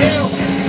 Deus.